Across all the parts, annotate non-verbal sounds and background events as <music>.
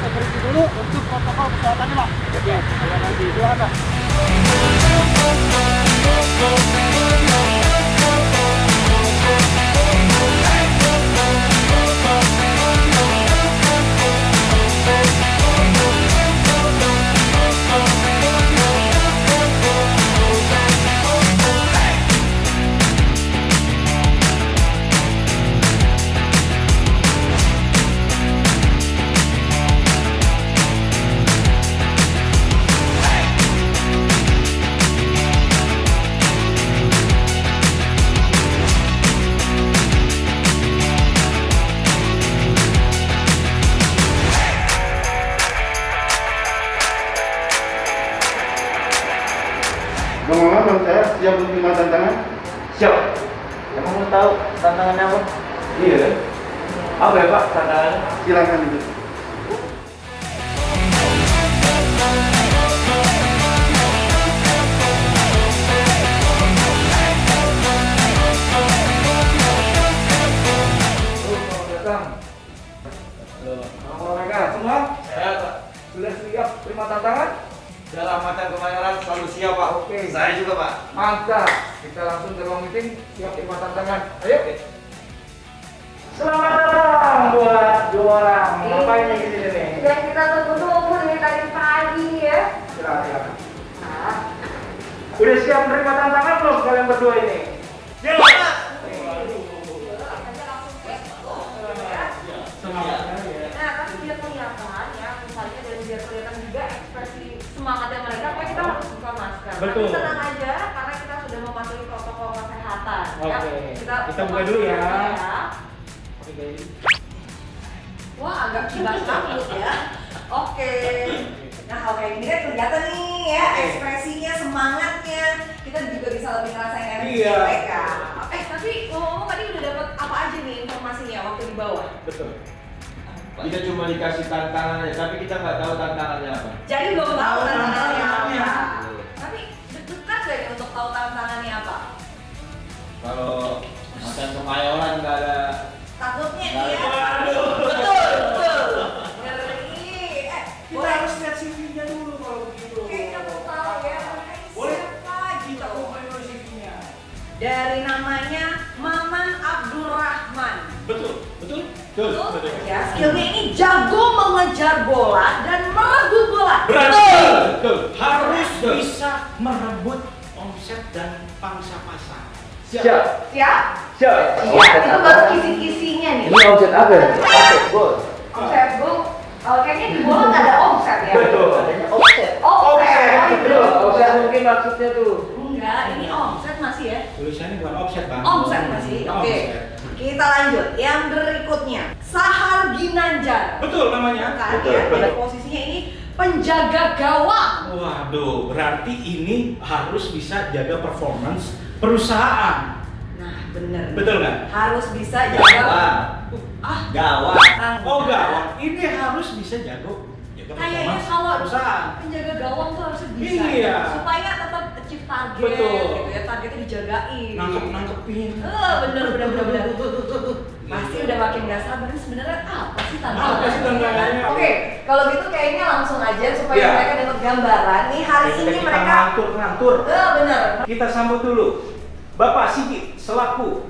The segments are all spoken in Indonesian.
dulu untuk protokol kesehatannya Pak. Oke, silakan nanti. Silakan Pak. Sudah siap terima tantangan? Dalam mata kemayoran selalu siap Pak. Oke. Saya juga Pak. Mantap. Kita langsung ke ruang meeting siap terima tantangan. Ayo. Selamat datang buat dua orang. Ngapain nih di sini nih? Yang kita tunggu-tunggu dari tadi pagi ya. Silakan. Nah, Udah siap menerima tantangan belum kalian berdua ini? Siap Pak. nah tapi biar kelihatan ya, misalnya dan biar kelihatan juga ekspresi semangatnya mereka, kita harus buka masker. Betul. Tapi tenang aja, karena kita sudah mematuhi protokol kesehatan. ya. Oke. Kita, Kita buka dulu ya. ya. Wah, agak kibas banget ya. Oke. Nah, kalau kayak gini kan kelihatan nih ya ekspresinya, semangatnya. Kita juga bisa lebih ngerasain energi Iya. mereka. Eh, tapi ngomong-ngomong tadi udah dapat apa aja nih informasinya waktu di bawah? Betul. Kita cuma dikasih tantangan aja, tapi kita nggak tahu tantangannya apa. Jadi belum tahu tantangannya Tantangannya. apa. Tapi deg-degan gak nih untuk tahu tantangannya apa? Kalau macan kemayoran nggak ada Takutnya nih ya. Betul, betul. Ngeri. Eh, Kita boleh harus lihat CV-nya dulu kalau begitu. kayaknya mau tahu ya. Boleh. Siapa Kita dulu CV-nya. Dari namanya Maman Abdurrahman. Betul, betul. Betul? Ya, skillnya ini jago mengejar bola dan merebut bola. Betul. Betul. Harus Betul. bisa merebut omset dan pangsa pasar. Siap. Siap? Siap. Iya, itu baru kisi-kisinya nih. omset apa ya? Omset bos. Omset bu, oh, kayaknya di bola nggak ada omset ya? Betul. Adanya omset. Omset. Omset. Betul. Oh, Omset mungkin maksudnya tuh. Enggak, ini omset masih ya? Tulisannya bukan offset bang. Omset masih. Oke. Kita lanjut. Yang berikutnya, Sahar Ginanjar. Betul namanya. Kan Betul. ya, dan posisinya ini penjaga gawang. Waduh, berarti ini harus bisa jaga performance perusahaan. Nah, bener. Betul nggak? Harus bisa jaga. Ah, Gawang. ah, Oh enggak, ini harus bisa jago jaga Kayaknya kalau perusahaan. penjaga gawang tuh harusnya bisa Iya. ya, supaya tetap achieve target Betul. gitu ya targetnya dijagain Nangkep nangkepin. Eh, bener bener bener bener <laughs> pasti udah makin gak sabar ini sebenarnya apa sih tantangannya Apa sih tantangannya? oke kalau gitu kayaknya langsung aja supaya Iya. mereka dapat gambaran nih hari ini kita mereka ngantur-ngantur. eh bener Kita sambut dulu Bapak Sigit selaku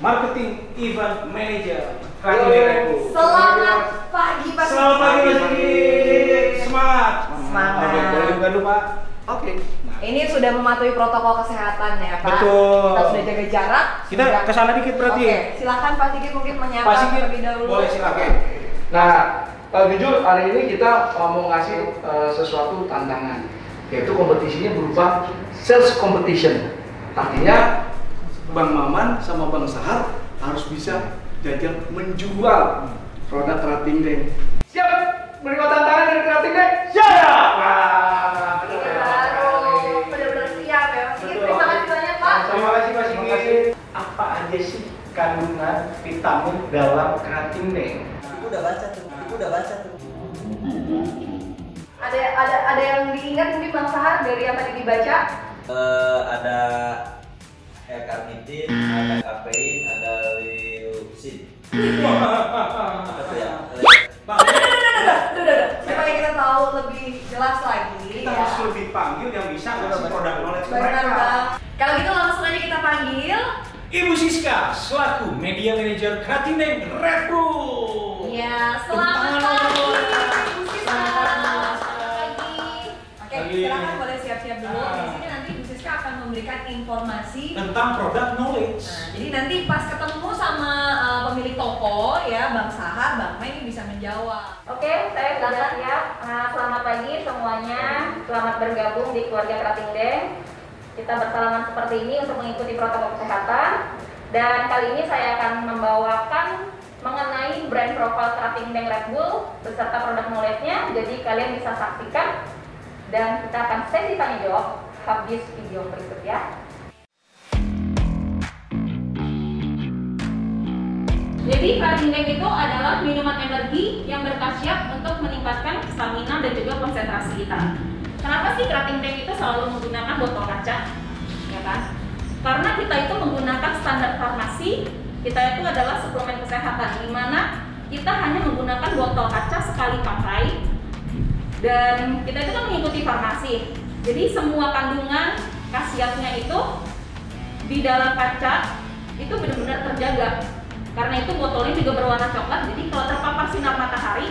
Marketing Event Manager Kami Direku. selamat pagi pak Selamat pagi Mas Sigit. Semangat. Semangat. Oke, boleh dulu Pak. Oke. Nah, ini sudah mematuhi protokol kesehatan ya pak Betul. kita sudah jaga jarak kita sudah- ke sana dikit berarti. Oke, silakan Pak Sigit mungkin menyapa Pak Sigit, terlebih dahulu. boleh silakan. Nah, eh, jujur hari ini kita eh, mau ngasih eh, sesuatu tantangan, yaitu kompetisinya berupa sales competition. Artinya Bang Maman sama Bang Sahar harus bisa jajal menjual produk Rating Day. Siap menerima tantangan dari Rating Day? Siap. Wah, benar-benar siap ya. Terima kasih banyak Pak. Terima kasih Pak Sigit. kasih. Apa aja sih kandungan vitamin dalam keratin deng? Ibu udah baca tuh. Ibu udah baca tuh. Ada ada ada yang diingat mungkin Bang Sahar dari yang tadi dibaca? Eh, ada L-carnitin, ada kafein, ada leucin. Apa ya? Bang, jelas lagi Kita ya. harus lebih panggil yang bisa ngasih produk knowledge ke Benar mereka. Bang. Kalau gitu langsung aja kita panggil. Ibu Siska selaku Media Manager Kratindeng Red Bull. Ya, selamat tangan pagi. Informasi Tentang produk knowledge. Nah, jadi nanti pas ketemu sama uh, pemilik toko ya, Bang Sahar, Bang Mei bisa menjawab. Oke, saya sudah siap. Nah, selamat pagi semuanya. Selamat bergabung di keluarga Krating Deng. Kita bersalaman seperti ini untuk mengikuti protokol kesehatan. Dan kali ini saya akan membawakan mengenai brand profile Krating Deng Red Bull beserta produk knowledge-nya. Jadi kalian bisa saksikan dan kita akan sesi tanya jawab habis video berikut ya. Jadi Pradindeng itu adalah minuman energi yang berkhasiat untuk meningkatkan stamina dan juga konsentrasi kita. Kenapa sih Pradindeng itu selalu menggunakan botol kaca? Ya kan? Karena kita itu menggunakan standar farmasi, kita itu adalah suplemen kesehatan di mana kita hanya menggunakan botol kaca sekali pakai dan kita itu kan mengikuti farmasi. Jadi semua kandungan khasiatnya itu di dalam kaca itu benar-benar terjaga karena itu botolnya juga berwarna coklat jadi kalau terpapar sinar matahari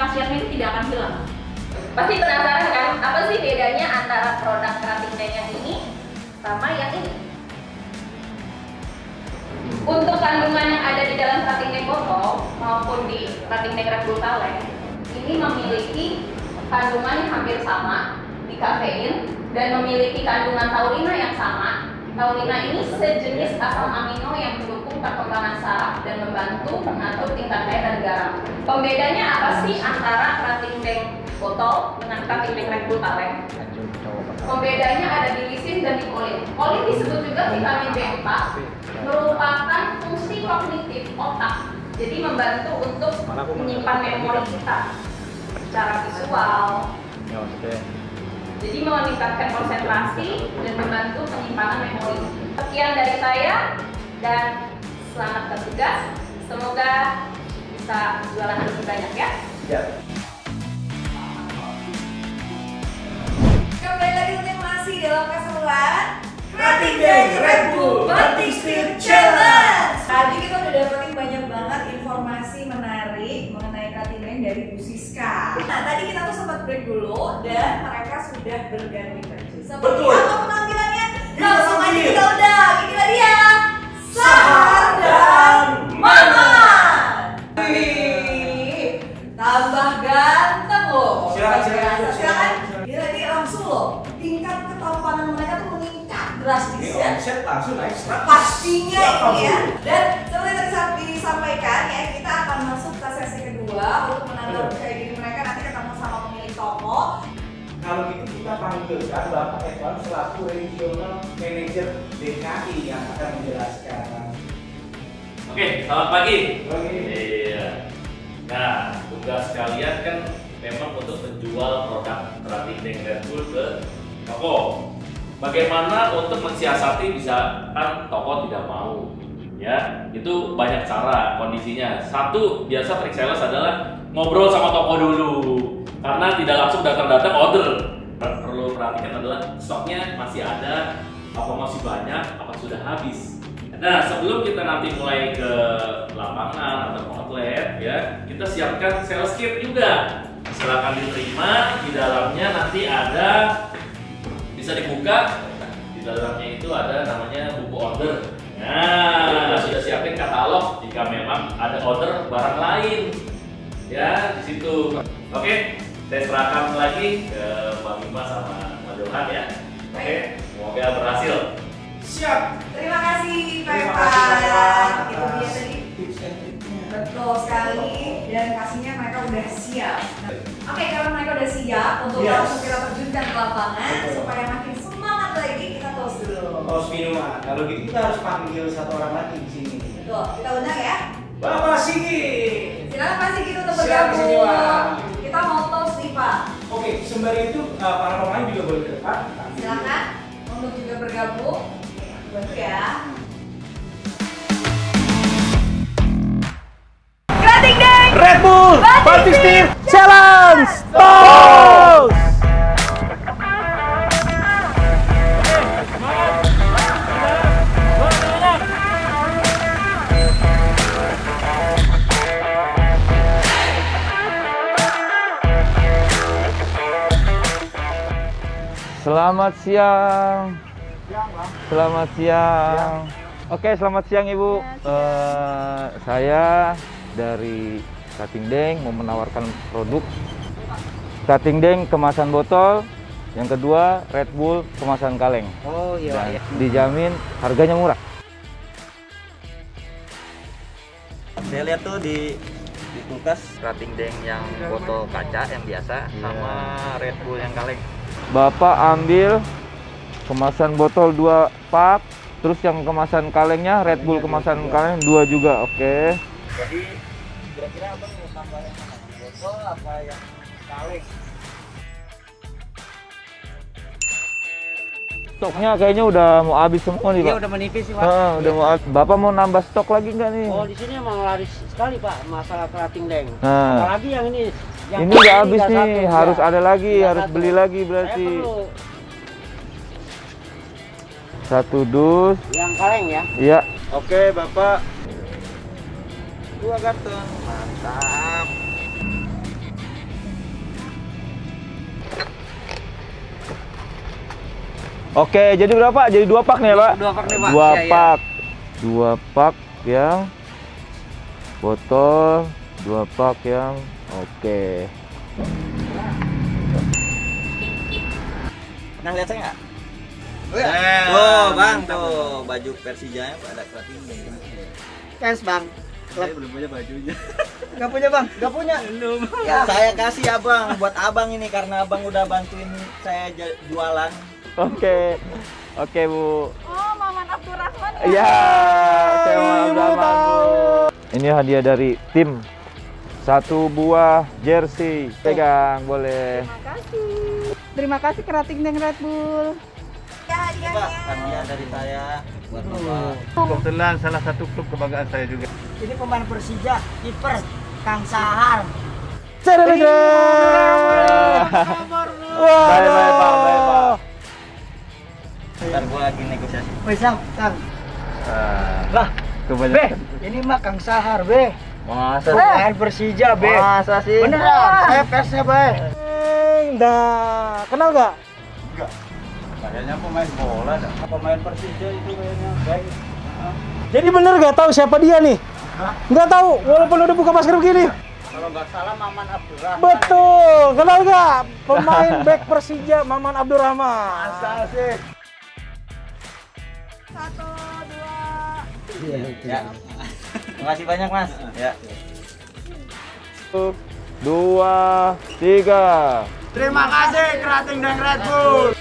khasiatnya itu tidak akan hilang. Pasti penasaran kan? Apa sih bedanya antara produk kerating Deng yang ini sama yang ini? Untuk kandungan yang ada di dalam kerating Deng botol maupun di Red Bull Talent ini memiliki kandungan yang hampir sama di kafein dan memiliki kandungan taurina yang sama taurina ini sejenis asam amino yang mendukung perkembangan saraf dan membantu mengatur tingkat air dan garam. Pembedanya apa sih antara kerating deng botol dengan kerating deng Red Bull Talent? Pembedanya ada di lisin dan di kolin. Kolin disebut juga vitamin B4, merupakan fungsi kognitif otak. Jadi membantu untuk menyimpan memori kita secara visual. Jadi meningkatkan konsentrasi dan membantu penyimpanan memori. Sekian dari saya dan selamat bertugas. Semoga bisa jualan lebih banyak ya. Kembali lagi untuk masih dalam keseruan Krating Deng Red Bull Batik Stir Challenge. Tadi kita udah dapetin banyak banget informasi menarik mengenai Krating Deng dari Bu Siska. Nah, tadi kita tuh sempat break dulu dan mereka sudah berganti baju. Seperti Betul. apa penampilannya? Kita Langsung aja kita undang. Inilah dia. Sahar dan Mama. Wih, tambah ganteng loh. Silakan, silakan, silakan. Ini tadi langsung loh. Tingkat ketampanan mereka tuh meningkat drastis ya. omset langsung naik 100. Pastinya ini ya. 80. Dan seperti tadi disampaikan kita panggilkan Bapak Evan selaku Regional Manager DKI yang akan menjelaskan. Oke, selamat pagi. Oke. Iya. Nah, tugas kalian kan memang untuk menjual produk Krating Deng Red Bull ke toko. Bagaimana untuk mensiasati bisa kan toko tidak mau ya itu banyak cara kondisinya satu biasa trik sales adalah ngobrol sama toko dulu karena tidak langsung datang-datang order perhatikan adalah stoknya masih ada apa masih banyak apa sudah habis Nah, sebelum kita nanti mulai ke lapangan atau outlet ya, kita siapkan sales kit juga. Silakan diterima. Di dalamnya nanti ada bisa dibuka. Di dalamnya itu ada namanya buku order. Nah, sudah siapin katalog jika memang ada order barang lain. Ya, di situ. Oke, saya serahkan lagi ke Mbak Bima sama Johan ya. Oke, semoga berhasil. Siap. Terima kasih Pak Terima Evan. kasih Pak Evan Itu dia tadi. Betul sekali dan pastinya mereka udah siap. Nah, Oke, kalau mereka udah siap untuk Yes. langsung kita terjunkan ke lapangan Betul. supaya makin semangat lagi kita tos dulu. Tos minuman. Kalau gitu kita harus panggil satu orang lagi di sini. Betul, kita undang ya. Bapak Sigi. Silakan Pak Sigi untuk bergabung. Kita mau tos Pak. Oke, sembari itu uh, para pemain juga boleh ke depan. Silakan untuk juga bergabung. Bantu ya. Deng! Red Bull Batik Stir Challenge Tos Selamat siang. Selamat siang. Oke, selamat siang Ibu. Eh, saya dari Cutting Deng mau menawarkan produk Cutting Deng kemasan botol. Yang kedua Red Bull kemasan kaleng. Oh Dan dijamin harganya murah. Saya lihat tuh di di kulkas rating deng yang botol kaca yang biasa sama Red Bull yang kaleng. Bapak ambil kemasan botol 2 pak, terus yang kemasan kalengnya Red Bull kemasan kaleng dua juga, oke. Jadi kira-kira abang mau tambah yang mana? Botol apa yang kaleng? Stoknya kayaknya udah mau habis semua nih, Iya Pak. udah menipis sih pak. Ah, udah mau habis. Bapak mau nambah stok lagi nggak nih? Oh di sini emang laris sekali pak masalah kerating deng. Nah. Apalagi yang ini. Yang Ini udah habis nih, satu, harus ya. ada lagi, Tinggal harus satu. beli lagi berarti. Satu dus. yang kaleng ya. Iya. Oke, Bapak. Dua karton. Mantap. Oke, jadi berapa? Jadi dua pak nih ya, Pak? Dua pak nih, Pak. Dua Iya, iya. pak. Dua pak yang botol, dua pak yang oke. Pernah lihat saya nggak? Tuh, Bang, tuh baju Persija pada kerating. Thanks bang. Saya belum punya bajunya. <laughs> Gak punya bang? Gak punya. Belum. Saya kasih abang buat abang ini karena abang udah bantuin saya jualan. Oke. Oke, Bu. Oh, Maman Abdurrahman ya? Iya, saya mau Abdurrahman, Bu. Ini hadiah dari tim. Satu buah jersey. Pegang, boleh. Terima kasih kerating dan Red Bull. Ya, Ini, Pak, hadiah dari saya buat Bapak. Kebetulan salah satu klub kebanggaan saya juga. Ini pemain Persija, kiper Kang Sahar. Cerita. Baik, baik, Pak, baik, Pak. Ntar gua lagi negosiasi. Bisa Kang. Lah, Be, ini mah Kang Sahar be. Masa Pemain Persija be. Masa sih? Beneran, saya persnya be. Dah, kenal nggak? kayaknya pemain bola dah. Pemain Persija itu kayaknya baik. Jadi bener nggak tahu siapa dia nih? Nggak tahu, walaupun udah buka masker begini. Kalau nggak salah Maman Abdurrahman. Betul, kenal nggak? Pemain back Persija Maman Abdurrahman. Masa sih? Satu, dua. Ya. Terima kasih banyak Mas. Ya. Dua, tiga. Terima kasih Kerating dan Red Bull.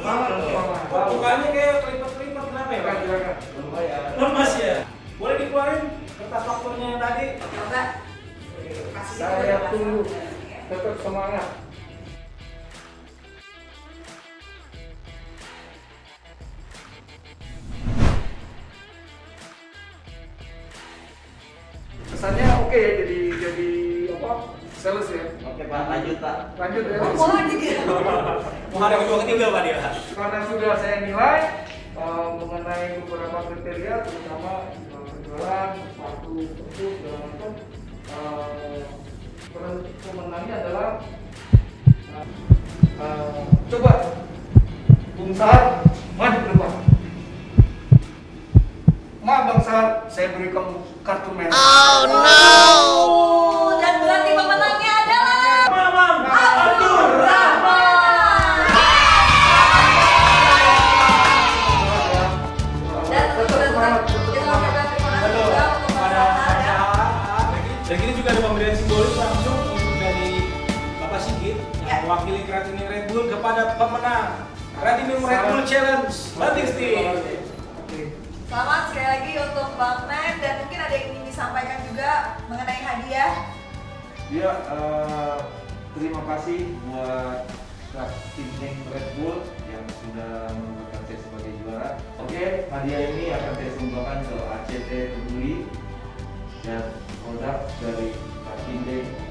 Bukannya kayak kelipet-kelipet kenapa ya? Lemas ya? Boleh dikeluarin kertas waktunya yang tadi? Coba. Kasih Saya tunggu. Tetap semangat. Kesannya oke ya jadi jadi apa? Sales ya. Pak, lanjut Pak. Lanjut ya. Oh, lagi dia. <laughs> Mau ada kedua ketiga Pak dia? Karena sudah saya nilai eh, mengenai beberapa kriteria terutama eh, penjualan, sepatu, sepatu segala macam. eh, pemen- pemenangnya adalah eh, eh, coba Bung Sahar maju ke depan. Maaf Bang Sahar, saya beri kamu kartu merah. Oh, Dan kepada pemenang Keratin Red Bull Challenge Banting Stick. Selamat sekali lagi untuk Bang Men dan mungkin ada yang ingin disampaikan juga mengenai hadiah. Iya, eh, terima kasih buat Krating Deng Red Bull yang sudah menentukan saya sebagai juara. Oke, hadiah ini akan saya sumbangkan ke ACT Peduli dan produk dari Krating Deng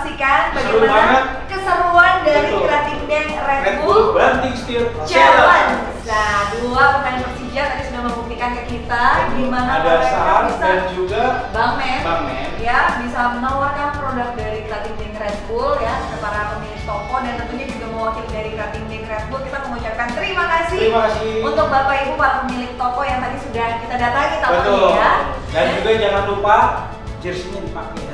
saksikan bagaimana keseruan dari. Krating Deng Red Bull Banting Setir Challenge. Nah, dua pemain Persija tadi sudah membuktikan ke kita gimana Ada Sahar bisa dan juga Bang Men, Bang Men. ya bisa menawarkan produk dari Krating Deng Red Bull ya ke para pemilik toko dan tentunya juga mewakili dari Krating Deng Red Bull kita mengucapkan terima kasih, Terima kasih. untuk Bapak Ibu para pemilik toko yang tadi sudah kita datangi tamunya Betul. ya. Dan juga jangan lupa jersinya dipakai.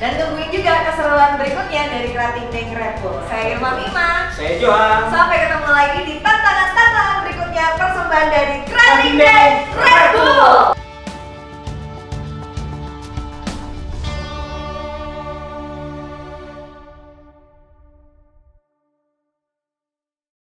Dan tungguin juga keseruan berikutnya dari Krating Deng Red Bull. Saya Irma Mima. Saya Johan. Sampai ketemu lagi di tantangan-tantangan berikutnya persembahan dari Krating Deng Red Bull.